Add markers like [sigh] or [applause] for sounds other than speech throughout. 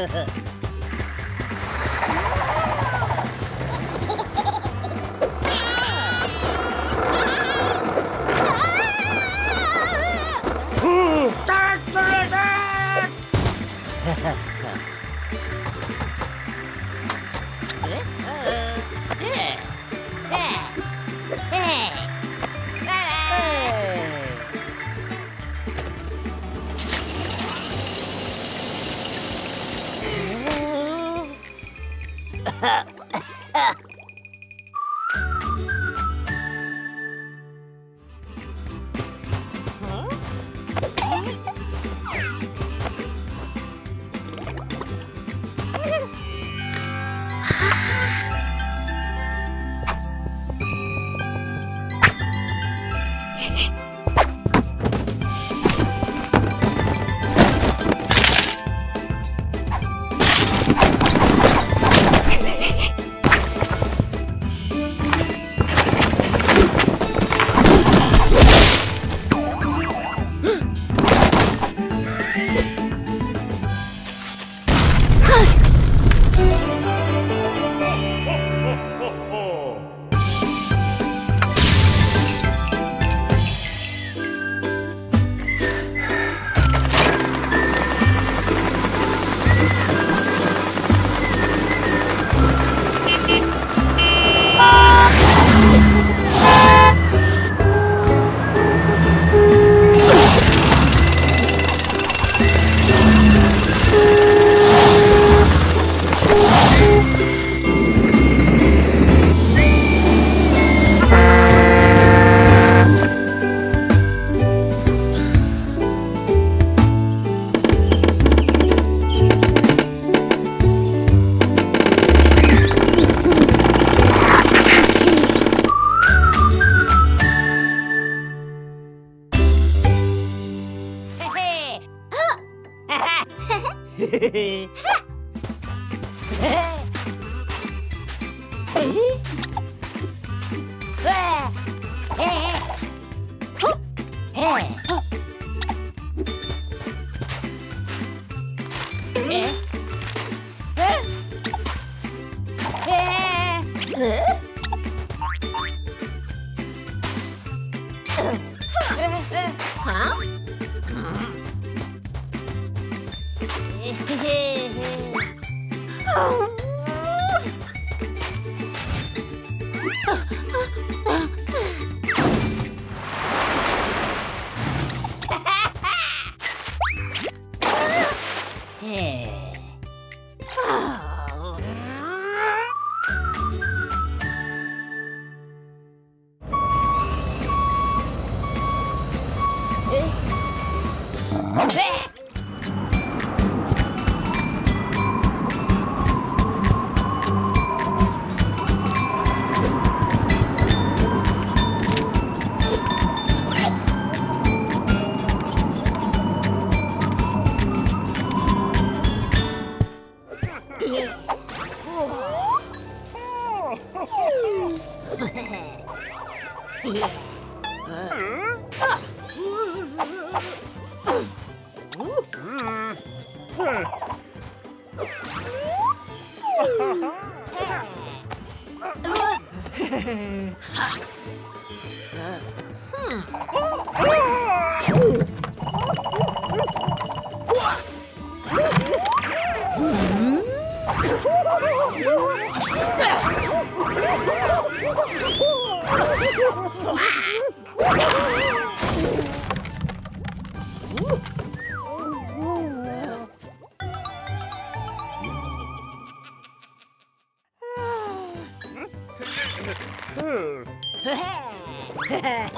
嗯 [laughs] 哼 Hehehe!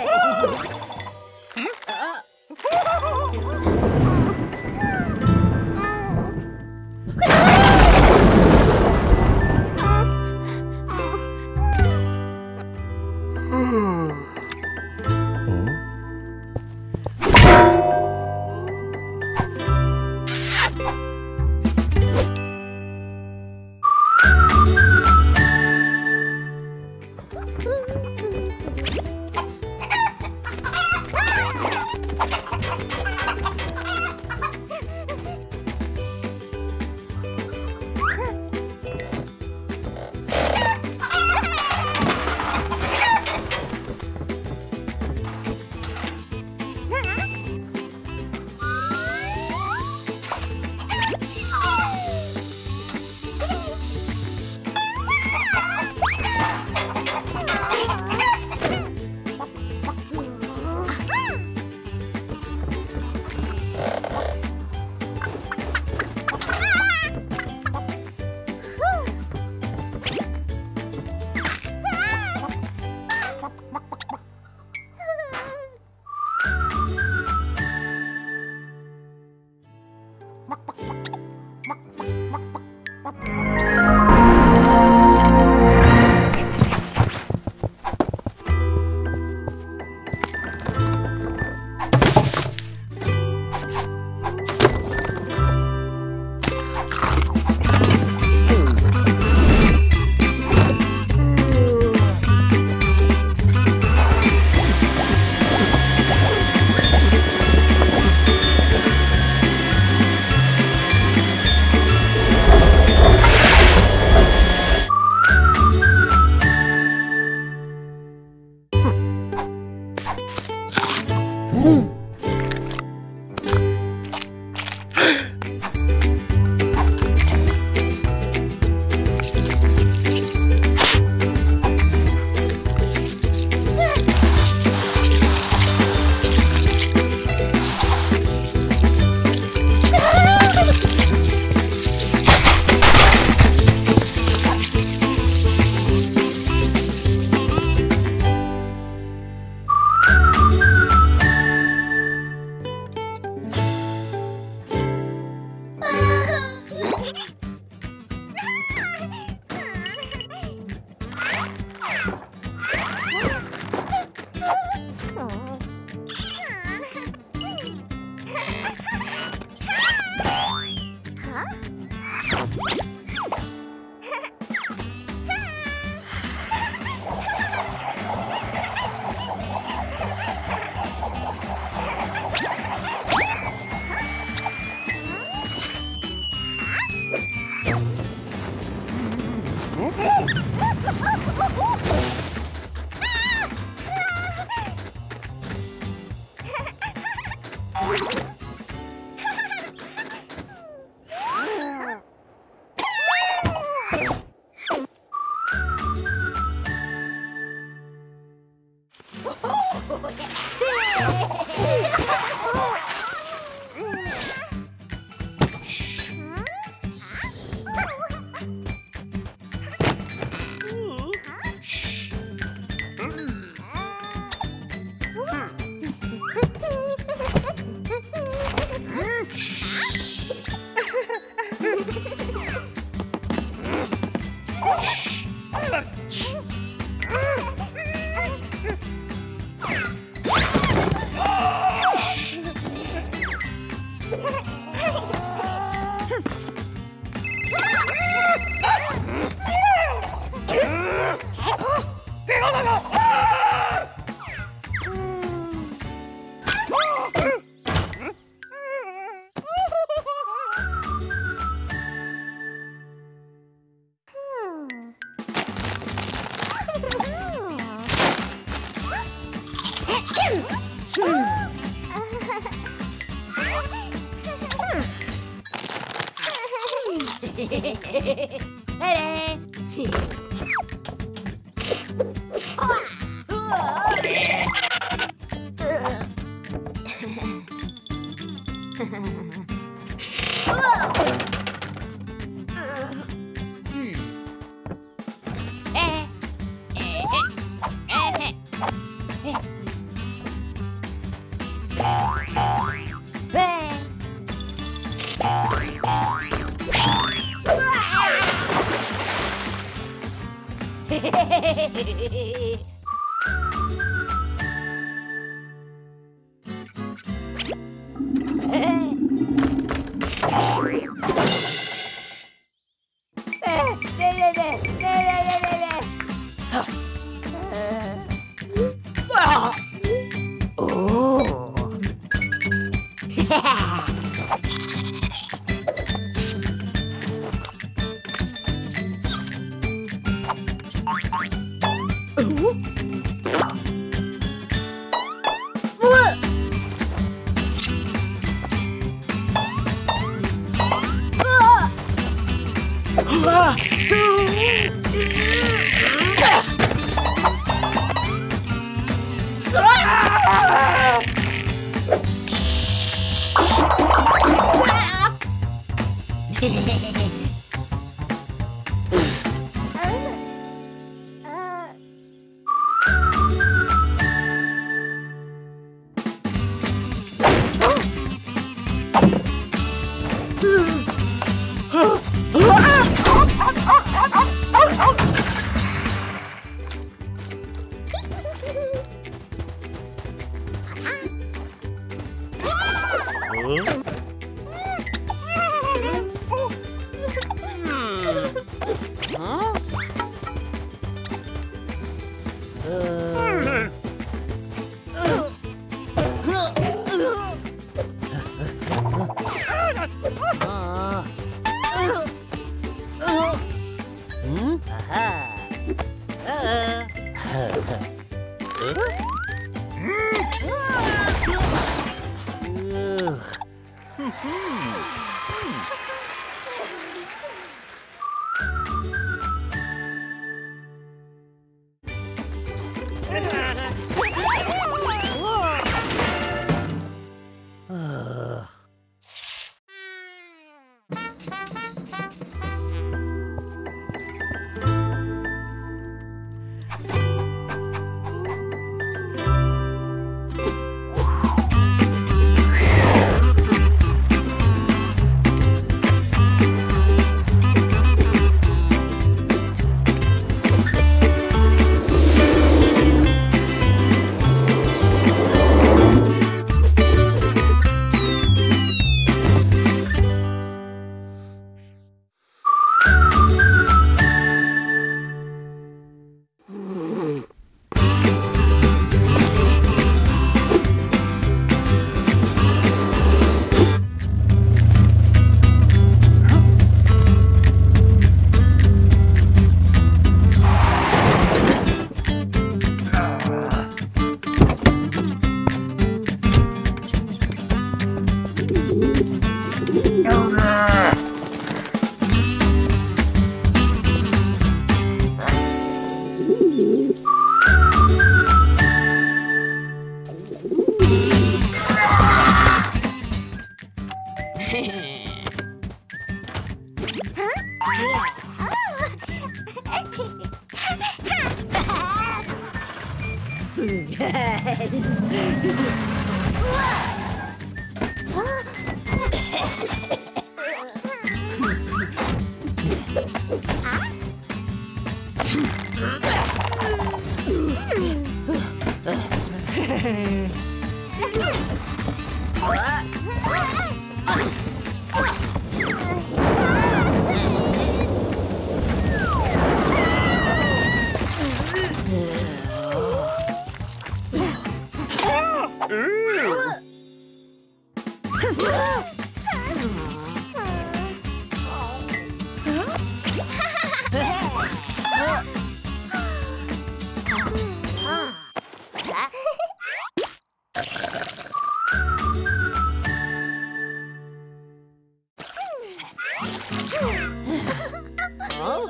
Huh?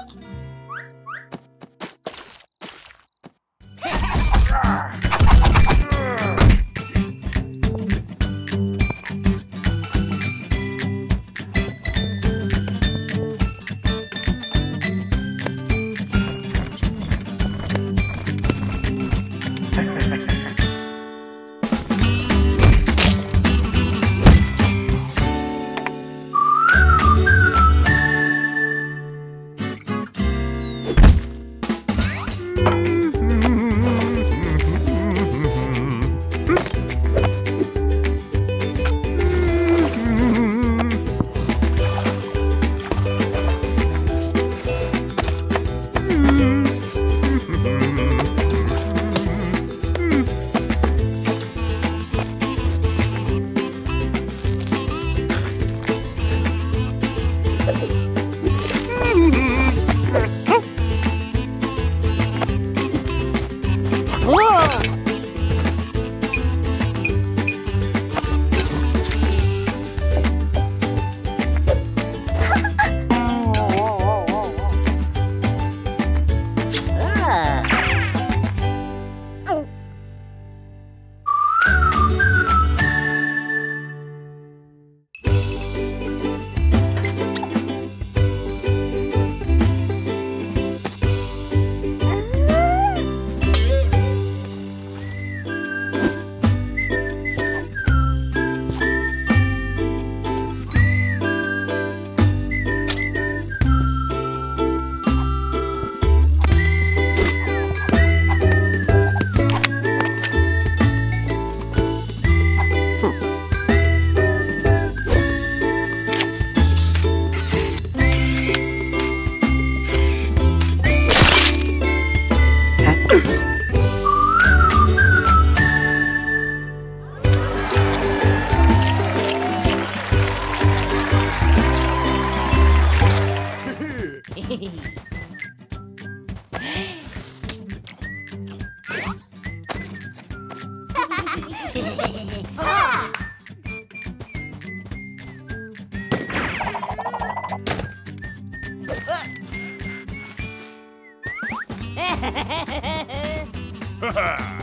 [laughs] Ah. Eh.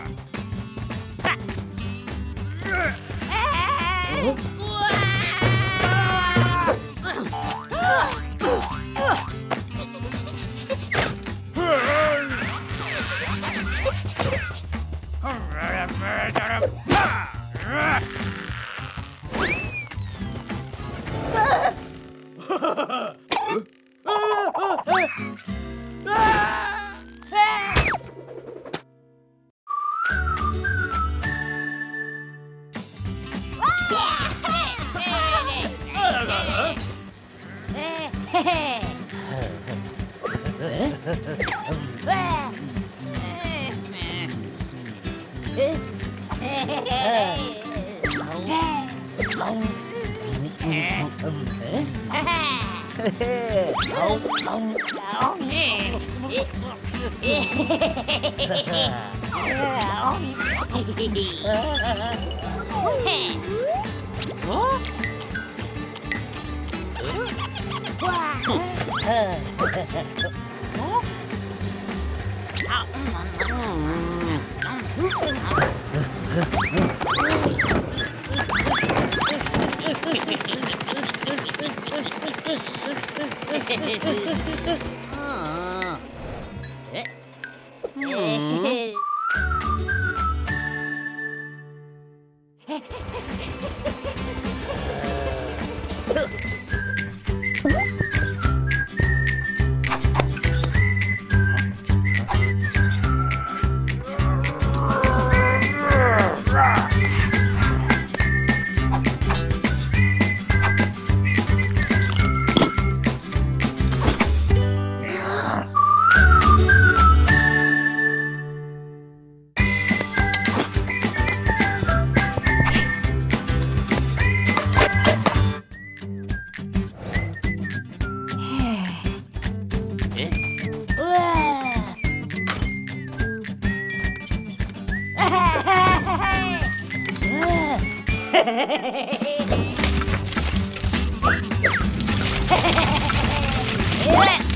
[laughs] Hey,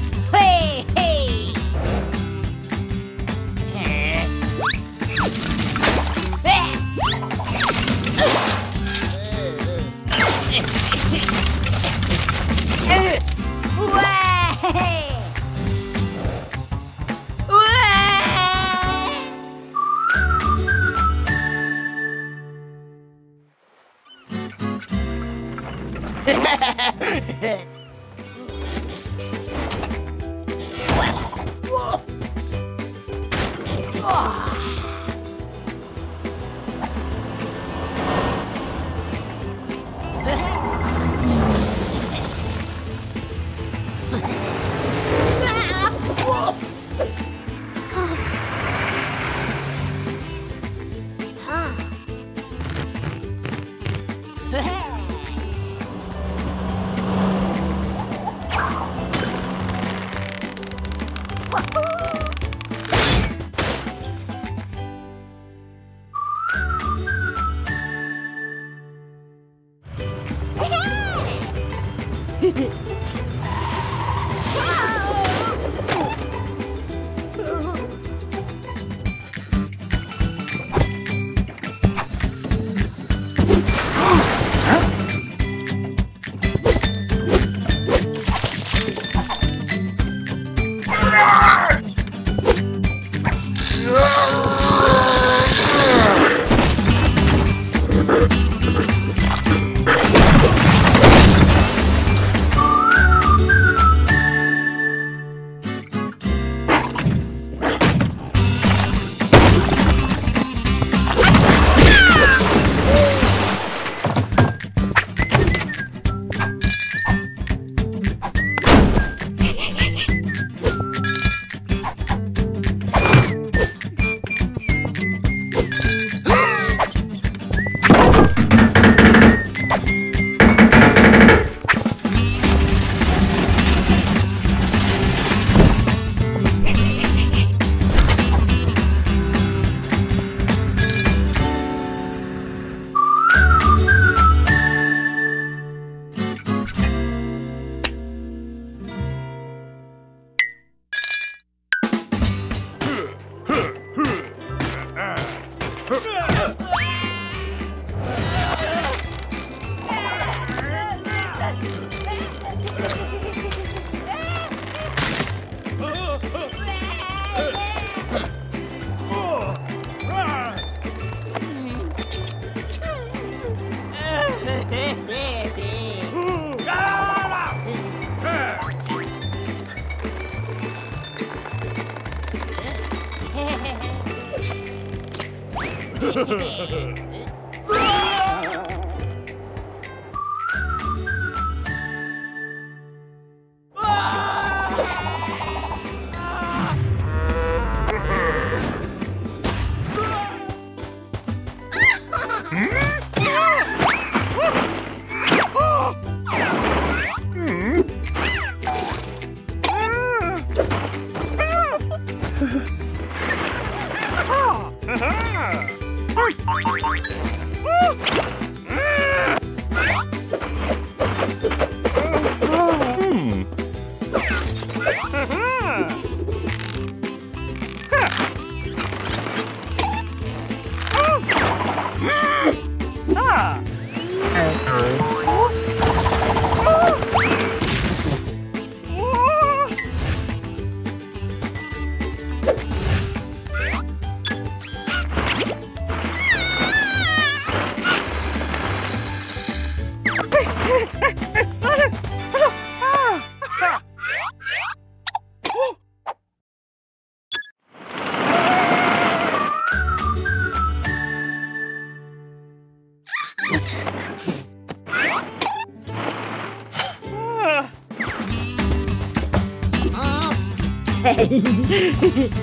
bye. [laughs]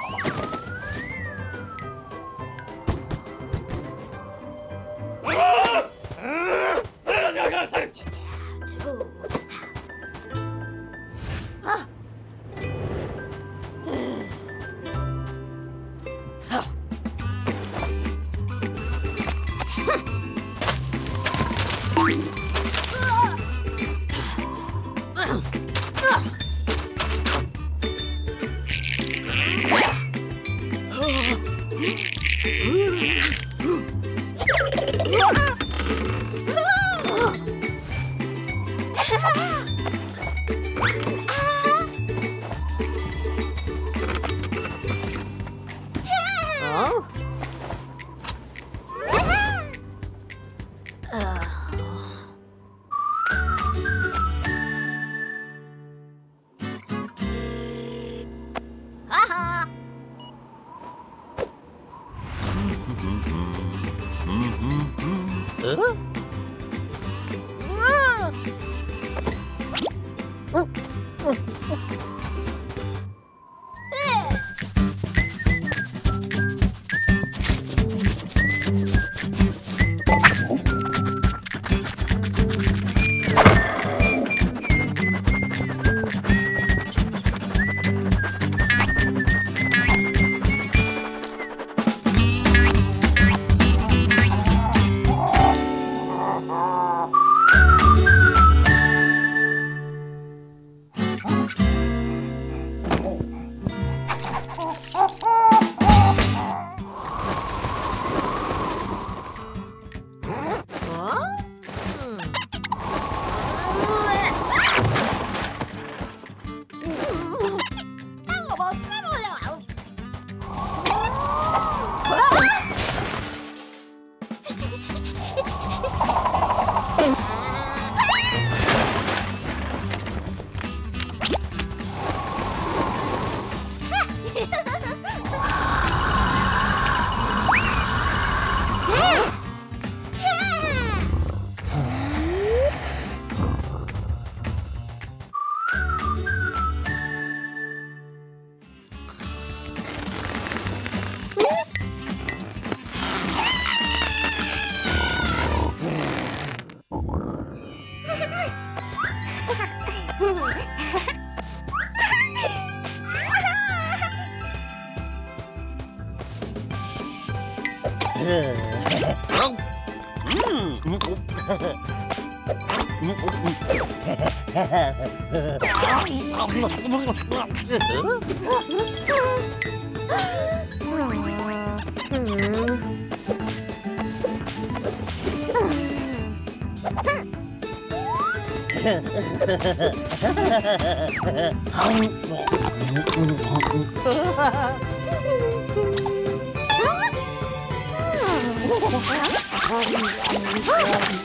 あっ!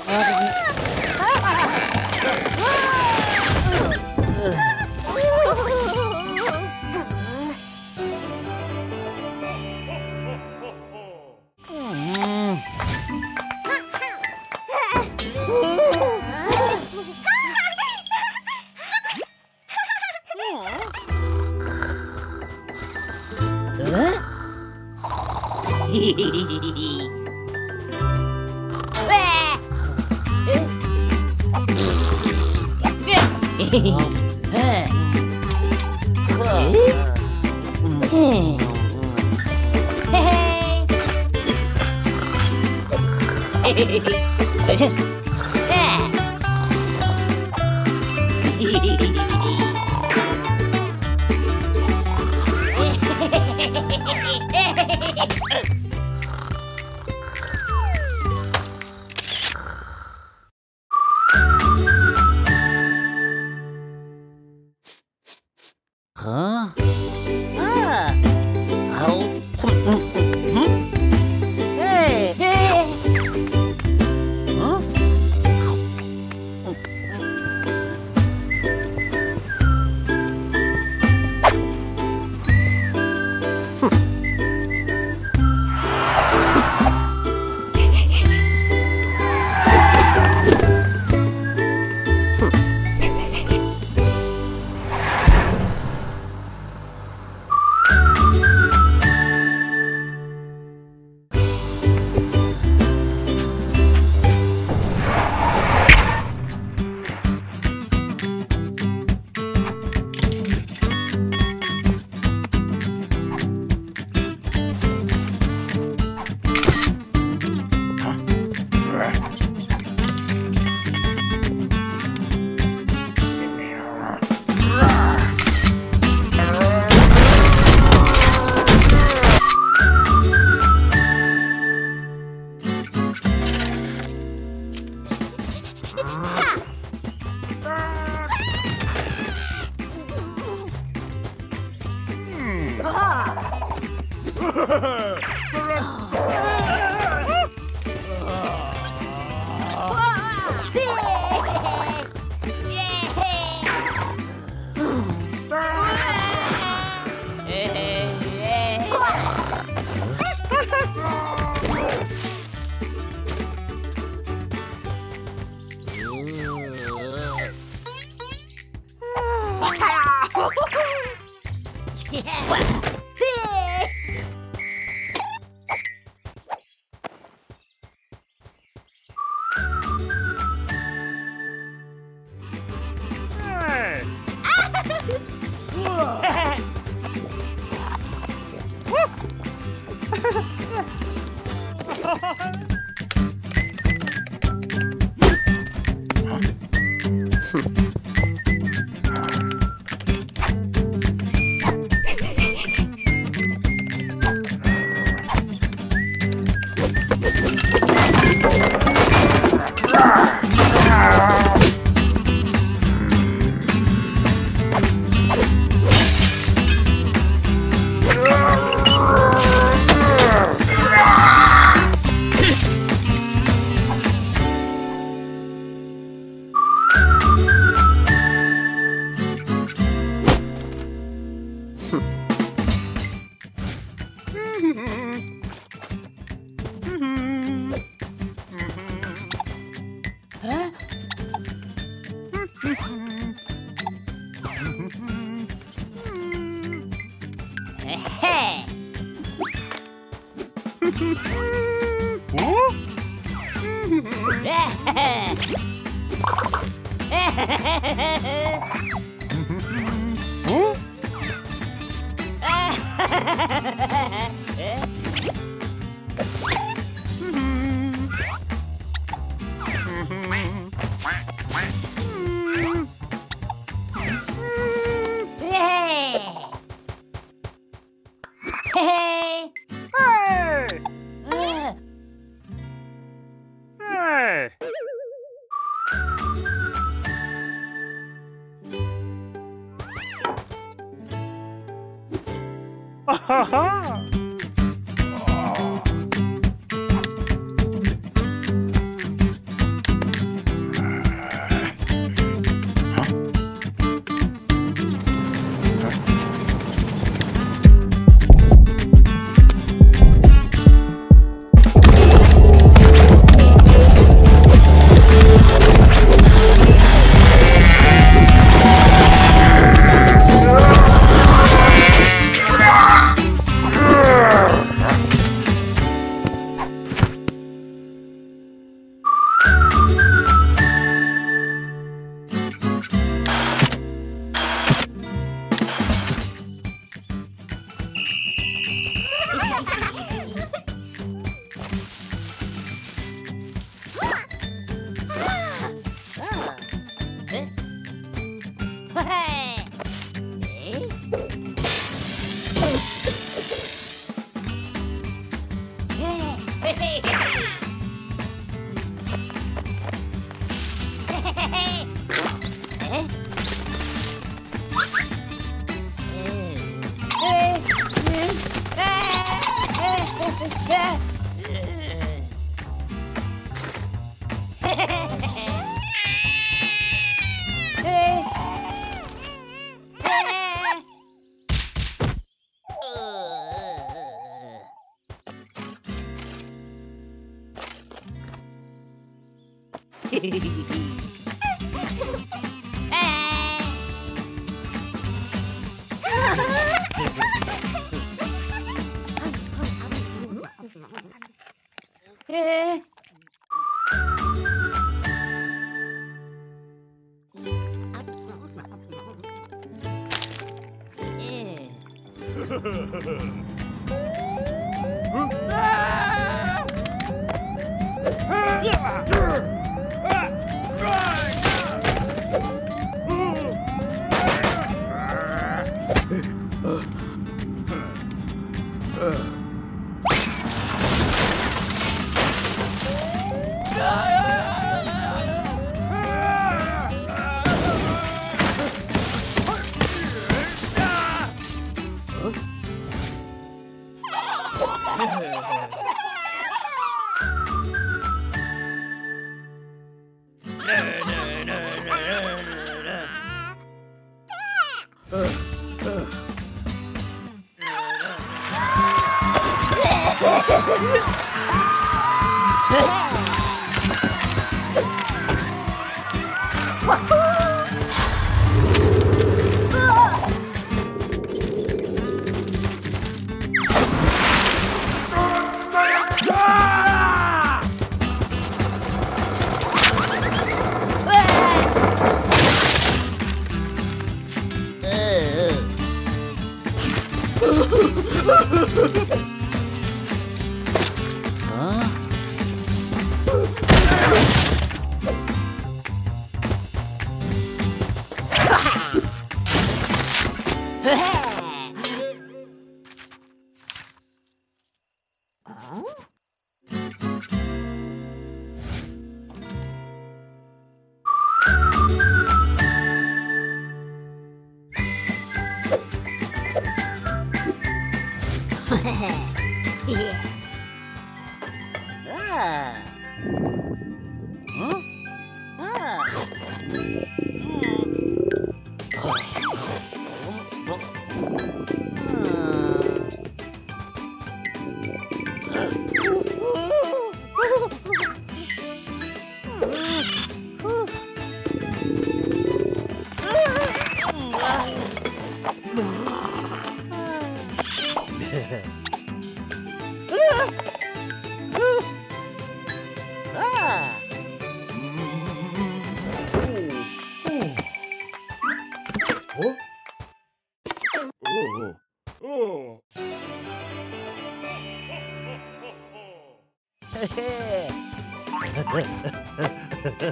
Yeah. [laughs]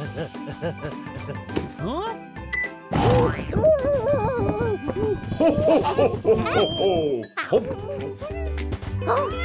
huh? [laughs] Oh.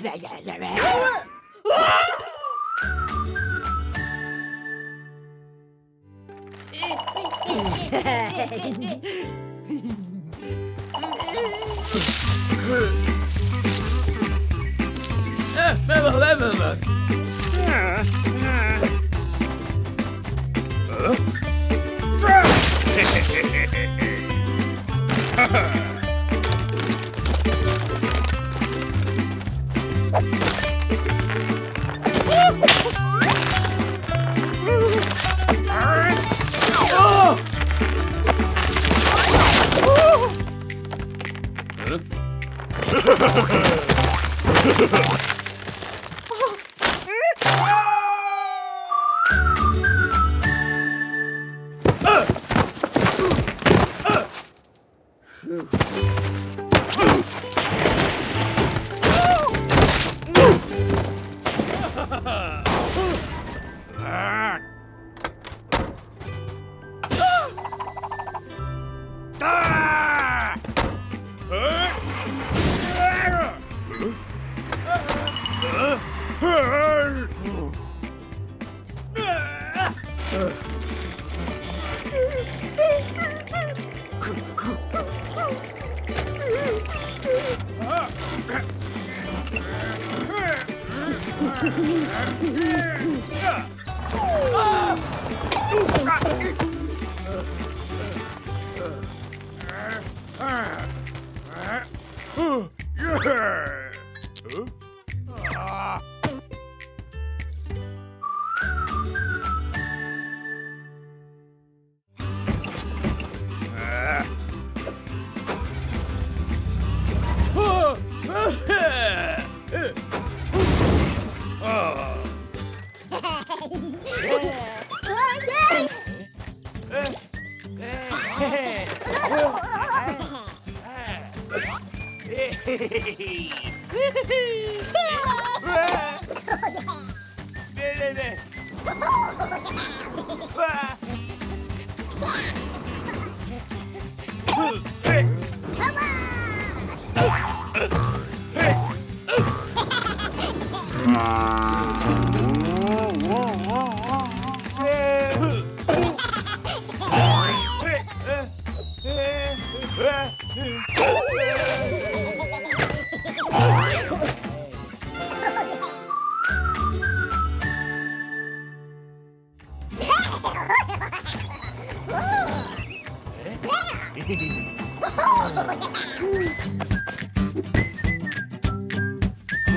じゃあね。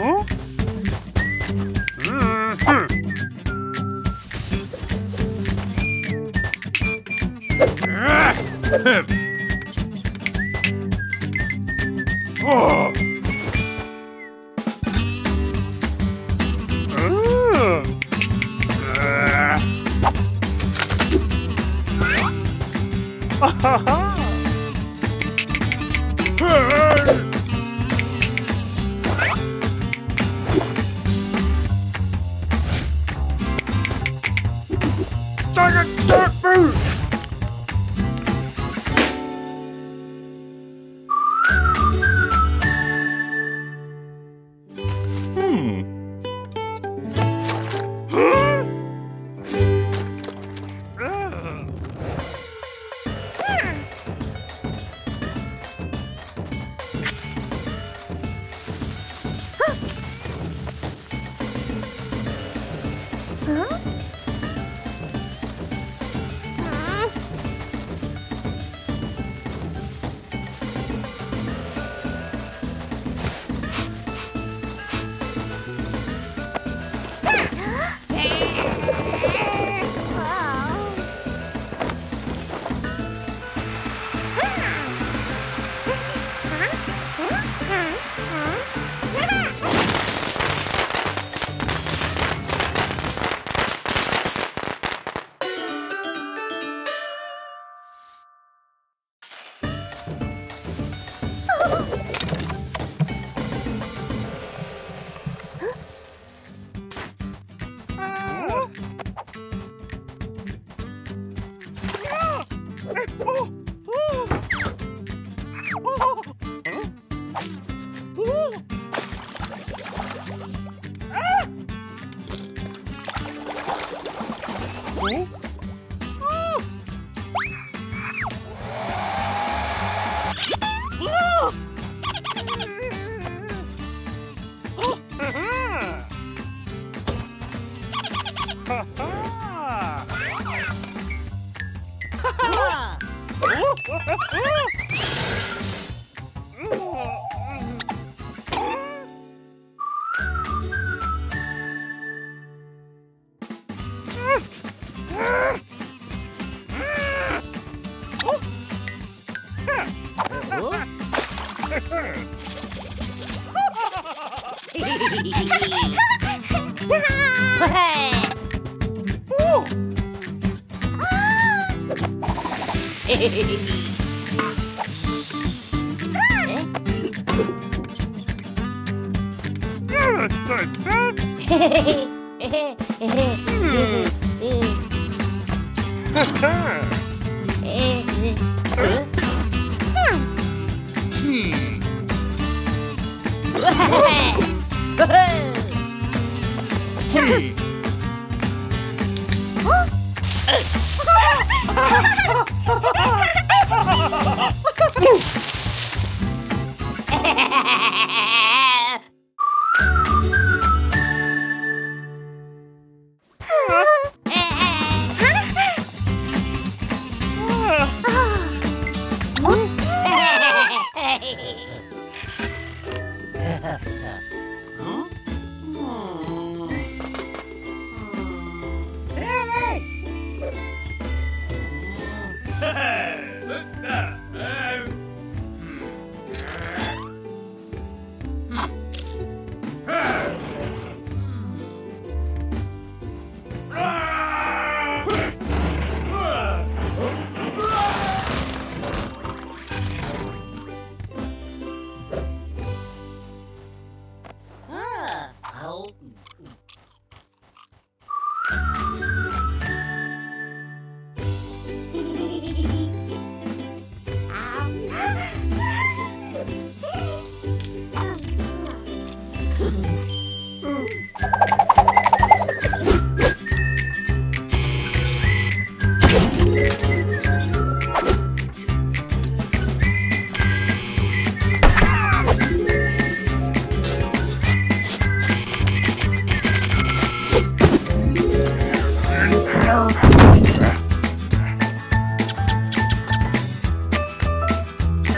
어? 음, 어. it [laughs]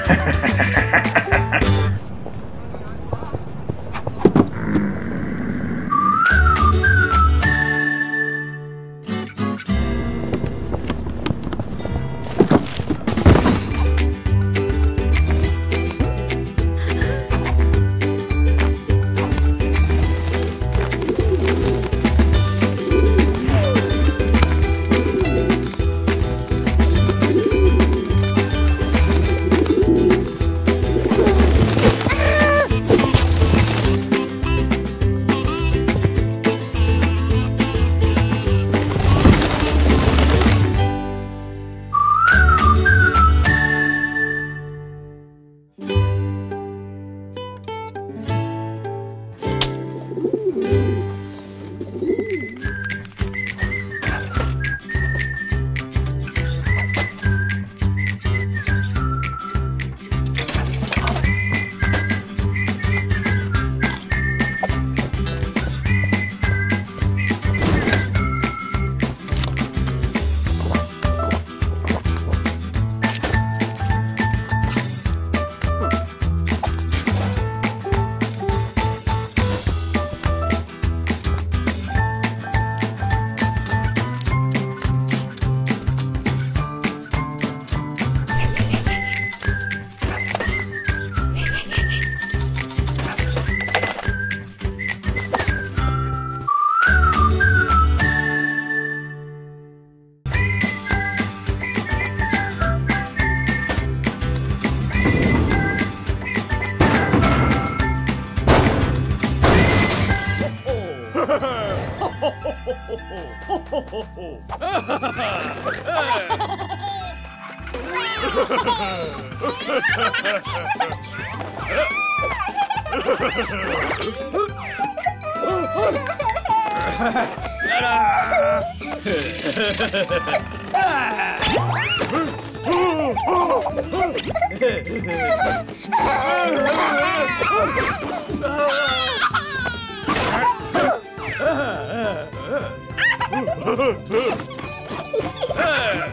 Ha ha ha ha ha ha!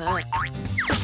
ああ